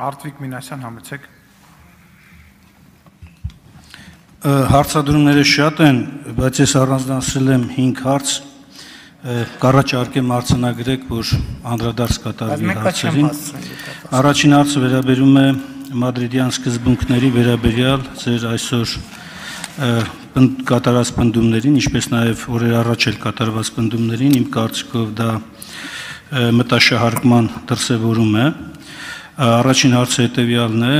Արտվիկ Մինասյան համեցեք։ Հարցադրումները շատ են, բայց ես առանձնացրել եմ 5 հարց, կառաջարկեմ արձանագրեք, որ անդրադարձ կատարվի հարցերին։ Առաջին հարցը վերաբերում է մադրիդյան սկզբունքների վերաբերյալ ձեր այսօր կատարած պնդումներին, ինչպես նաև օրեր առաջ էլ կատարված պնդումներին, իմ կարծիքով դա մտաշահարկման դրսևորում է։ Առաջին հարցը հետևյալն է.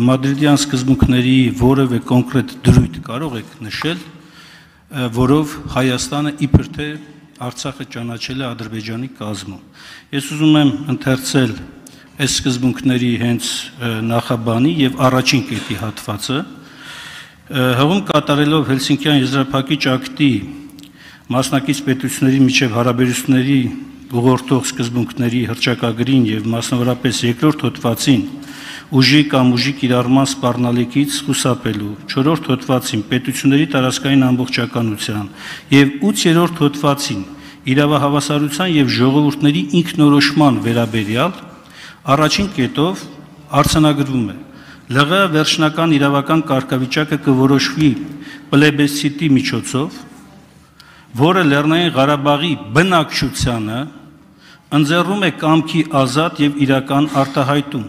Մադրիդյան սկզբունքների որևէ կոնկրետ դրույթ կարող եք նշել, որով Հայաստանը իբր թե Արցախը ճանաչել է Ադրբեջանի կազմում։ Ես ուզում եմ ընթերցել այս սկզբունքների հենց նախաբանի եւ առաջին կետի հատվածը, հղում կատարելով Հելսինկյան եզրափակիչ ակտի մասնակից պետությունների միջև հարաբերությունների ուղղորդող սկզբունքների հրճակագրին եւ մասնավորապես երկրորդ հոդվածին ուժի կամ ուժի կիրառման սպառնալիքից խուսափելու 4-րդ հոդվածին պետությունների տարածքային ամբողջականության եւ 8-րդ հոդվածին իրավահավասարության եւ ժողովուրդների ինքնորոշման վերաբերյալ առաջին կետով արցանագրվում է. ԼՂ վերջնական իրավական կարգավիճակը կորոշվի պլեբեսցիտի միջոցով, որը Լեռնային Ղարաբաղի բնակչությանը ընձեռում է կամքի ազատ եւ իրական արտահայտում։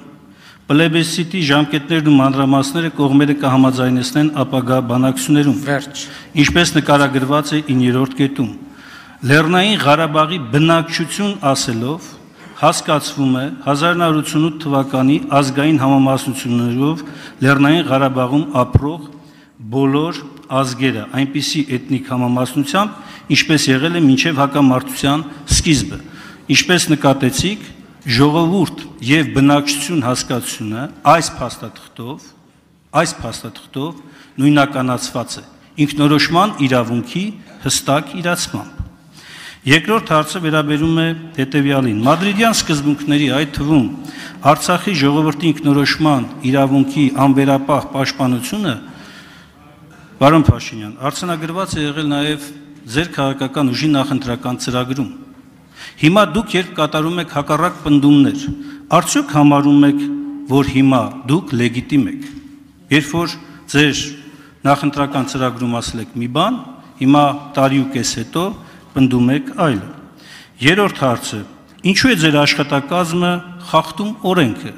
Պլեբեսցիտի ժամկետներն ու մանրամասները կողմերը կհամաձայնեցնեն ապագա բանակցություններում։ Վերջ։ Ինչպես նկարագրված է 9-րդ կետում։ Լեռնային Ղարաբաղի բնակչություն ասելով հասկացվում է 1988 թվականի ազգային համամասնություններով Լեռնային Ղարաբաղում ապրող բոլոր ազգերը, այնպիսի էթնիկ համամասնությամբ, ինչպես եղել է մինչև հակամարտության սկիզբը։ Ինչպես նկատեցիք, ժողովուրդ եւ բնակչություն հասկացությունը այս փաստաթղթով, այս փաստաթղթով նույնականացված է ինքնորոշման իրավունքի հստակ իրացմամբ։ Երկրորդ հարցը վերաբերում է հետևյալին. Մադրիդյան սկզբունքների, այդ թվում Արցախի ժողովրդի ինքնորոշման իրավունքի անվերապահ պաշտպանությունը Պարոն Փաշինյան, արցանագրված է եղել նաև ձեր քաղաքական ուժի նախընտրական ծրագրում։ Հիմա դուք երբ կատարում եք հակառակ պնդումներ, արդյոք համարում եք, որ հիմա դուք լեգիտիմ եք։ Երբ որ ձեր նախընտրական ծրագրում ասել եք մի բան, հիմա տարի ու կես հետո պնդում եք այլը։ Երրորդ հարցը. ինչու է ձեր աշխատակազմը խախտում օրենքը։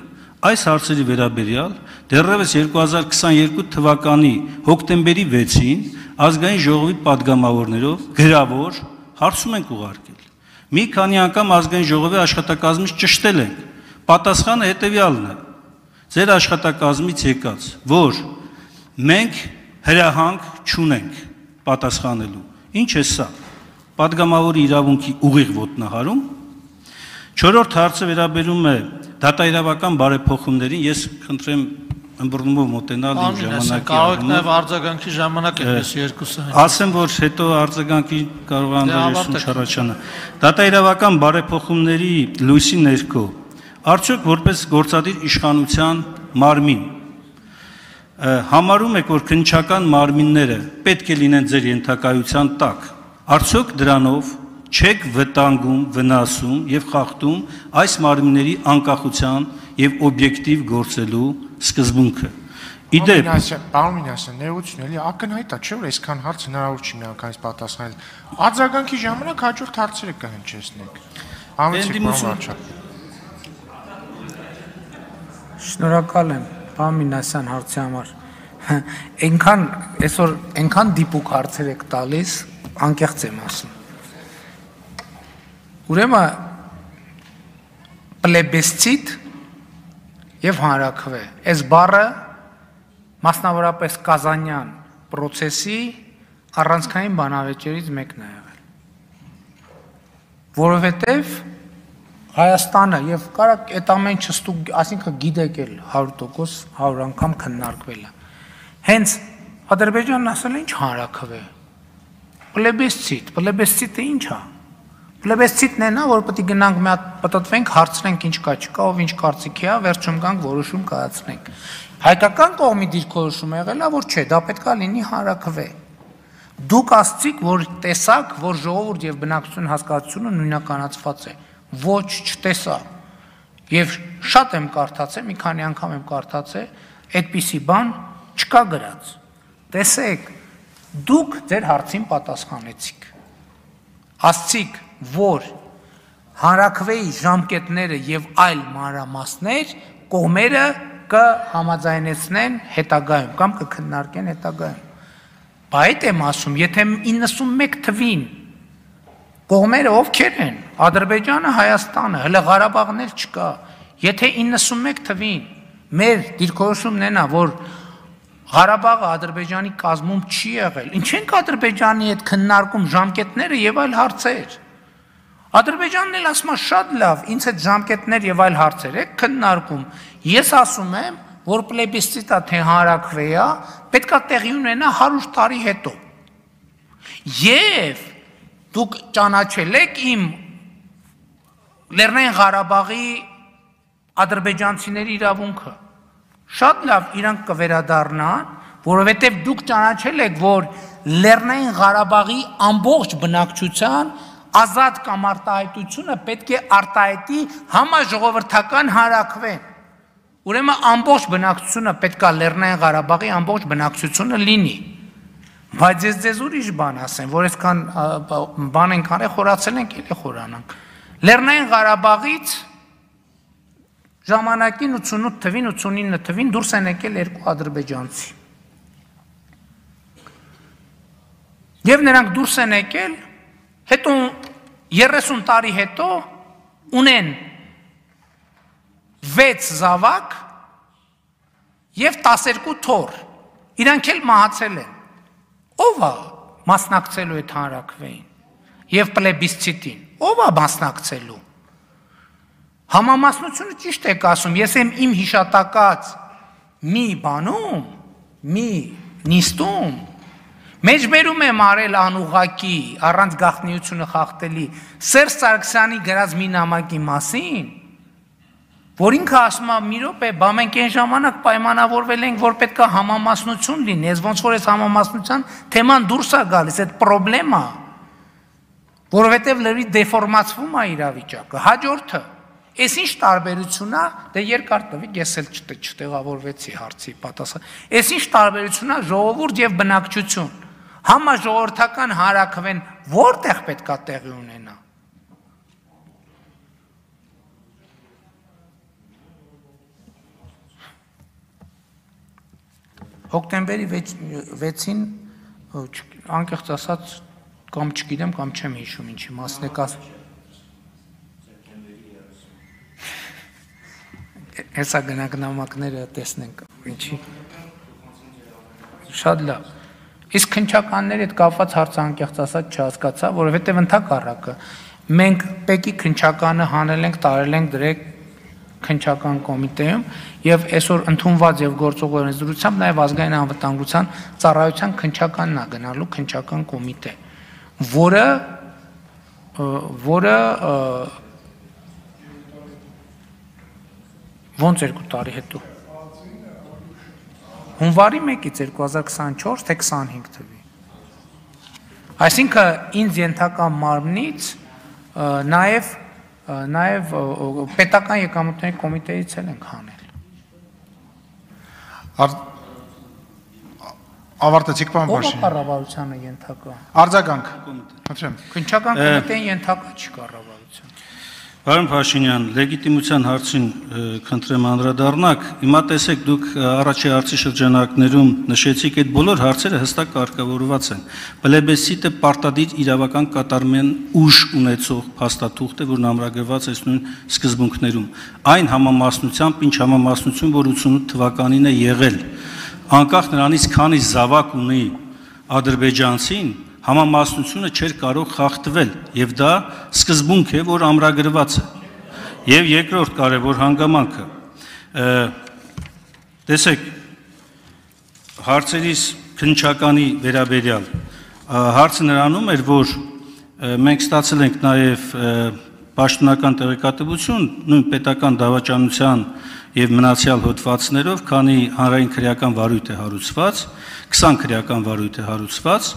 Այս հարցերի վերաբերյալ դեռևս 2022 թվականի հոկտեմբերի 6-ին ազգային ժողովի падգամավորներով գրավոր հարցում ենք ուղարկել։ Մի քանի անգամ ազգային ժողովի աշխատակազմից ճշտել ենք։ Պատասխանը հետևյալն է։ Ձեր աշխատակազմից եկած, որ մենք հրահանգ չունենք պատասխանելու։ Ինչ է սա։ Պատգամավորի իրավունքի ուղիղ ոտնահարում։ Չորրորդ հարցը վերաբերում է դատաիրավական բարեփոխումներին։ Ես խնդրեմ ըմբռնումով մոտենալ իմ ժամանակի կարող եք նաև արձագանքի ժամանակ այդպես երկուսը ասեմ որ հետո արձագանքի կարող անդրեսում չառաջանա դատայրավական բարեփոխումների լույսի ներքո արդյոք որպես գործադիր իշխանության մարմին համարում եք որ քննչական մարմինները պետք է լինեն ձեր ենթակայության տակ Արդյոք դրանով չեք վտանգում, վնասում եւ խախտում այս մարմինների անկախության եւ օբյեկտիվ գործելու սկզբունքը։ Իդեպ, պարոն Մինասյան, ներողություն, էլի ակնհայտ է, չէ՞ որ այսքան հարց հնարավոր չի միանգամից պատասխանել։ Արձագանքի ժամանակ հաջորդ հարցերը կհնչեցնենք։ Համեցեք, պարոն Վարչապետ։ Շնորհակալ եմ, պարոն Մինասյան, հարցի համար։ Այնքան այսօր այնքան դիպուկ հարցեր եք տալիս, անկեղծ եմ ասում։ Ուրեմն պլեբեսցիտ եւ հանրակրվե։ Այս բառը մասնավորապես Կազանյան process-ի առանցքային բանավեճերից մեկն է եղել։ Որովհետեւ Հայաստանը եւ կարակ այդ ամեն չստուկ, ասինքն գիտեք էլ 100% 100 անգամ քննարկվել է։ Հենց Ադրբեջանն ասել ինչ հանրակրվե Պլեբեսցիտ, պլեբեսցիտը ի՞նչ է։ Պլեբեսցիտն է նա, որ պետք է գնանք մի հատ պատտվենք, հարցնենք ինչ կա, չկա, ով ինչ կարծիքի է, վերջում գանք որոշում կայացնենք։ Հայկական կողմի դիրքորոշումը եղել է, որ չէ, դա պետքա լինի հանրակրվե։ Դուք ասցիք, որ տեսակ, որ ժողովուրդ եւ բնակչություն հասկացությունը նույնականացված է։ Ոչ, չտեսա։ Եվ շատ եմ կարդացել, մի քանի անգամ եմ կարդացել, այդպիսի բան չկա գրած։ Տեսեք, դուք ձեր հարցին պատասխանեցիք։ Ասցիք, որ հանրակրվեի ժամկետները եւ այլ մանրամասներ կողմերը կհամաձայնեցնեն հետագայում կամ կքննարկեն հետագայում։ Բայց եմ ասում, եթե 91 թվին կողմերը ովքեր են, Ադրբեջանը, Հայաստանը, հələ Ղարաբաղն էլ չկա։ Եթե 91 թվին մեր դիրքորոշումն ենա, որ Ղարաբաղը Ադրբեջանի կազմում չի եղել, ինչ ենք Ադրբեջանի հետ քննարկում ժամկետները եւ այլ հարցեր։ Ադրբեջանն էլ ասում է շատ լավ, ինձ այդ ժամկետներ եւ այլ հարցեր եք քննարկում։ Ես ասում եմ, որ պլեբիսցիտա թե հանրակրվեա, պետքա տեղի ունենա 100 տարի հետո։ Եվ դուք ճանաչել եք իմ Լեռնային Ղարաբաղի ադրբեջանցիների իրավունքը։ Շատ լավ իրանք կվերադառնան, որովհետև դուք ճանաչել եք, որ Լեռնային Ղարաբաղի ամբողջ բնակչության ազատ կամ արտահայտությունը պետք է արտահայտի համաժողովրդական հանրակրվեն։ Ուրեմն ամբողջ բնակչությունը պետքա Լեռնային Ղարաբաղի ամբողջ բնակչությունը լինի։ Բայց ես ձեզ ուրիշ բան ասեմ, որ այսքան բան ենք արել, խորացել ենք, ելի խորանանք։ Լեռնային Ղարաբաղից ժամանակին 88 թվին, 89 թվին դուրս են եկել երկու ադրբեջանցի։ Եվ նրանք դուրս են եկել Հետո 30 տարի հետո ունեն 6 զավակ եւ 12 թոր։ Իրանք էլ մահացել են։ Ո՞վ է մասնակցելու այդ հանրակրվեին եւ պլեբիսցիտին։ Ո՞վ է մասնակցելու։ Համամասնությունը ճիշտ եք ասում, ես եմ իմ հիշատակած մի բանում, մի նիստում Մեջբերում եմ արել անուղակի առանց գախնիությունը խախտելի Սերժ Սարգսյանի գրած մի նամակի մասին, որ ինքը ասում է՝ «Մի րոպե, բա մենք այն ժամանակ պայմանավորվել ենք, որ պետքա համամասնություն լինի, ես ոնց որ այս համամասնության թեման դուրս է գալիս, այդ խնդրեմա, որովհետև լրի դեֆորմացվում է իրավիճակը։ Հաջորդը Այս ինչ տարբերություն է, դե երկար տվի, ես էլ չտեղավորվեցի հարցի պատասխան։ Այս ինչ տարբերություն է ժողովուրդ եւ բնակչություն համաժողովրդական հարակվեն որտեղ պետքա տեղի ունենա։ Հոկտեմբերի 6-ին անկեղծ ասած կամ չգիտեմ կամ չեմ հիշում ինչի մասն եք ասում։ Հեսա գնագնամակները տեսնենք ինչի։ Շատ լավ։ Իսկ քնչականների հետ կապված հարցը անկեղծ ասած չհասկացա, որովհետև ընդհակառակը մենք Պեկի քնչականը հանել ենք, տարել ենք դրեք քնչական կոմիտեում եւ այսօր ընդունված եւ գործող օրենսդրությամբ նաեւ ազգային անվտանգության ծառայության քնչականն է գնալու քնչական կոմիտե, որը որը ոնց երկու տարի հետո հունվարի 1-ից 2024 թե 25 թվի։ Այսինքն ինձ ենթական մարմնից նաև նաև պետական եկամուտների կոմիտեից էլ ենք հանել։ Ավարտեցիք պարոն Ո՞վ է Փաշինյան։ կառավարությանը ենթակա։ Արձագանք։ Խնդրեմ։ Քնչական կոմիտեին ենթակա չի կառավարության։ Պարոն Փաշինյան, լեգիտիմության հարցին ը, խնդրեմ անդրադառնաք։ Հիմա տեսեք, դուք առաջի հարցի շրջանակներում նշեցիք, այդ բոլոր հարցերը հստակ կարգավորված են։ Պլեբեսիտը պարտադիր իրավական կատարման ուժ ունեցող փաստաթուղթ է, որն ամրագրված է նույն սկզբունքներում։ Այն համամասնությամբ, ինչ համամասնություն, որ 88 թվականին է եղել, անկախ նրանից քանի զավակ ունի ադրբեջանցին, համամասնությունը չէր կարող խախտվել եւ դա սկզբունք է, որ ամրագրված է։ Եվ երկրորդ կարևոր հանգամանքը տեսեք հարցերիս քնչականի վերաբերյալ հարցը նրանում էր, որ մենք ստացել ենք նաև ը, պաշտոնական տեղեկատվություն նույն պետական դավաճանության եւ մնացյալ հոդվածներով, քանի հանրային քրեական վարույթ է հարուցված, 20 քրեական վարույթ է հարուցված,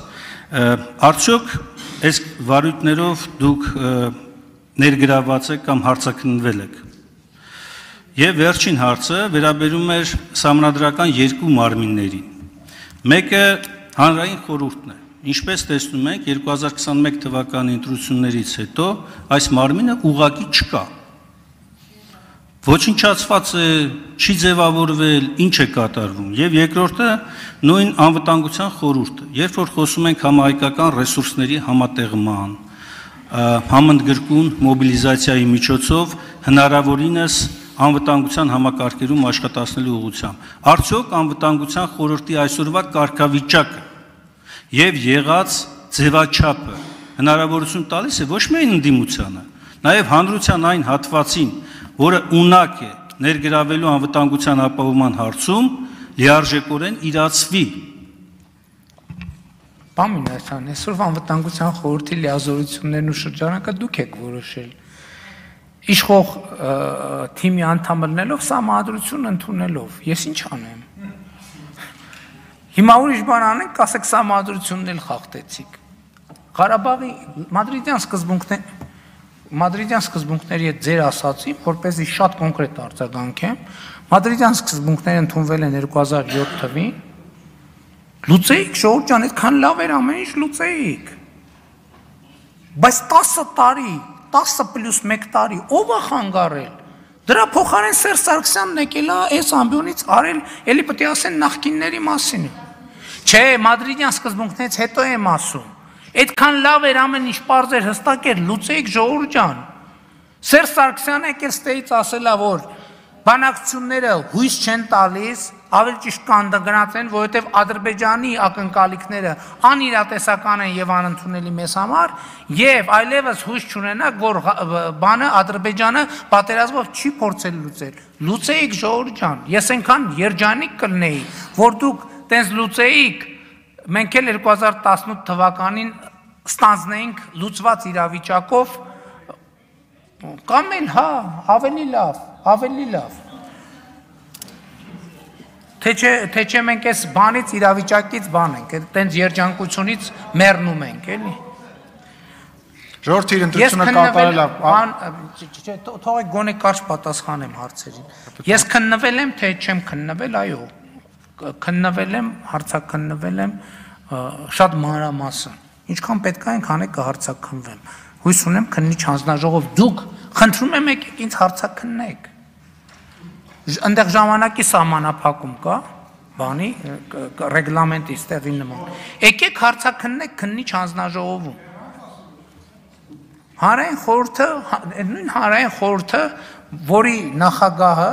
արդյոք այս վարույթներով դուք ներգրաված եք կամ հարցակնվել եք։ Եվ վերջին հարցը վերաբերում էր համանդրական երկու մարմիններին։ Մեկը հանրային խորհուրդն է։ Ինչպես տեսնում ենք 2021 թվականի ընտրություններից հետո այս մարմինը ուղակի չկա։ Ոչնչացված է, չի ձևավորվել, ինչ է կատարվում։ Եվ երկրորդը նույն անվտանգության խորհուրդը։ Երբ որ խոսում ենք համահայկական ռեսուրսների համատեղման, համընդգրկուն մոբիլիզացիայի միջոցով հնարավորինս անվտանգության համակարգերում աշխատացնելու ուղղությամբ։ Արդյոք անվտանգության խորհրդի այսօրվա կարգավիճակը եւ եղած ձևաչափը հնարավորություն տալիս է ոչ միայն ընդդիմությանը, նաեւ հանրության այն հատվածին, որը ունակ է ներգրավելու անվտանգության ապահովման հարցում, լիարժեքորեն իրացվի Պարոն Մինասյան, այսօր անվտանգության խորհրդի լիազորություններն ու շրջանակը դուք եք որոշել։ Իշխող թիմի անդամ լինելով սահմանադրություն ընդունելով, ես ինչ անեմ։ Հիմա ուրիշ բան անենք, կասեք սահմանադրությունն էլ խախտեցիք։ Ղարաբաղի մադրիդյան սկզբունքներ Մադրիդյան սկզբունքների հետ ձեր ասացի, որպեսզի շատ կոնկրետ արձագանքեմ, Մադրիդյան սկզբունքները ընդունվել են 2007 թվին, Լուծեիք շոուր ջան, այդքան լավ էր ամեն ինչ լուծեիք։ Բայց 10 տարի, 10 պլյուս 1 տարի ով է խանգարել։ Դրա փոխարեն Սերժ Սարգսյանն եկել է այս ամբիոնից արել, ելի պետք է ասեն նախկինների մասին։ Չէ, Մադրիդյան սկզբունքներից հետո եմ ասում։ Այդքան լավ էր ամեն ինչ པարզ էր, հստակ էր, լուծեիք ժողովուրդ ջան։ Սերժ Սարգսյանը եկել ստեից ասելա, որ բանակցությունները հույս չեն տալիս, ավելի ճիշտ կանդգնած են, որովհետև Ադրբեջանի ակնկալիքները անիրատեսական են եւ անընդունելի մեզ համար, եւ այլևս հույս չունենակ, որ բանը Ադրբեջանը պատերազմով չի փորձել լուծել։ Լուծեիք ժողովուրդ ջան, ես այնքան երջանիկ կլնեի, որ դուք տենց լուծեիք, մենք էլ 2018 թվականին ստանձնեինք լուծված իրավիճակով կամ էլ հա, ավելի լավ, ավելի լավ Թե չէ, թե չէ մենք այս բանից իրավիճակից բան ենք, այտենց երջանկությունից մեռնում ենք, էլի։ Ժողովրդի ընտրությունը կատարել է։ թողեք գոնե կարճ պատասխանեմ հարցերին։ Ես քննվել եմ, թե չեմ քննվել, այո։ Քննվել եմ, հարցաքննվել եմ շատ մանրամասն։ Ինչքան պետք է այնքան է կհարցաքննվեմ։ Հույս ունեմ քննիչ հանձնաժողով դուք խնդրում եմ եկեք ինձ հարցաքննեք այնտեղ ժամանակի սահմանափակում կա, բանի ռեգլամենտի ստեղի նման։ Եկեք հարցակննեք քննիչ հանձնաժողովում։ Հանրային խորհուրդը, նույն հանրային խորհուրդը, որի նախագահը